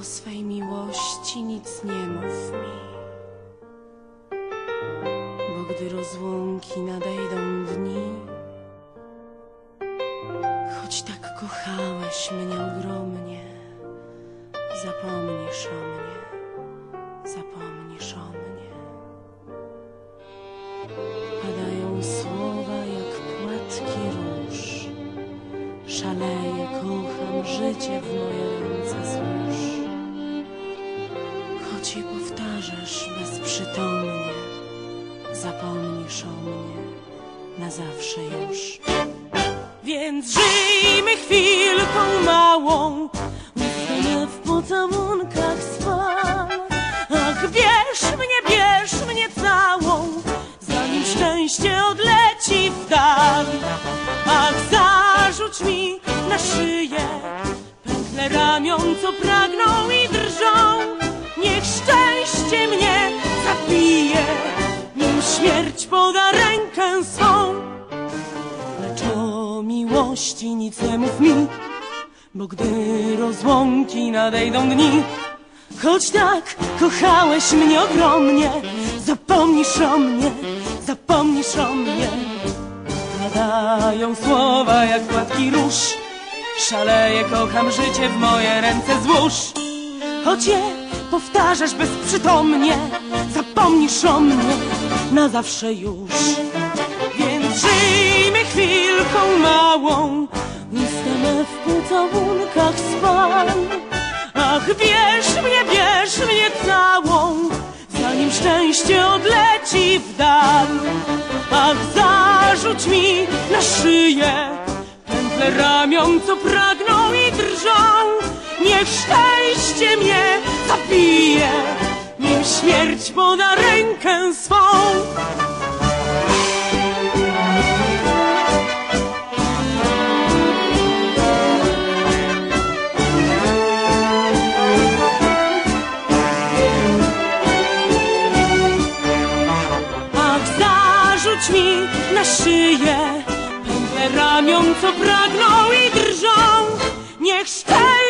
O swej miłości nic nie mów mi, bo gdy rozłąki nadejdą dni, choć tak kochałeś mnie ogromnie, zapomnisz o mnie, zapomnisz o mnie. Padają słowa jak płatki róż, szaleje, kocham, życie w moje ręce złóż. Je powtarzasz bezprzytomnie, zapomnisz o mnie na zawsze już. Więc żyjmy chwilką małą, usnę w pocałunkach spal. Ach, bierz mnie, bierz mnie całą, zanim szczęście odleci w dal. Ach, zarzuć mi na szyję pętle ramion, co pragną i miłości nic nie mów mi, bo gdy rozłąki nadejdą dni, choć tak kochałeś mnie ogromnie, zapomnisz o mnie, zapomnisz o mnie. Padają słowa jak płatki róż, szaleję, kocham życie w moje ręce złóż. Choć je powtarzasz bezprzytomnie, zapomnisz o mnie na zawsze już. Pocałunkach spal. Ach, bierz mnie, bierz mnie całą, zanim szczęście odleci w dal. Ach, zarzuć mi na szyję pętle ramion, co pragną i drżą. Niech szczęście mnie zabije, nim śmierć poda rękę swą. Mi na szyję pętle ramion, co pragną i drżą. Niech szczęście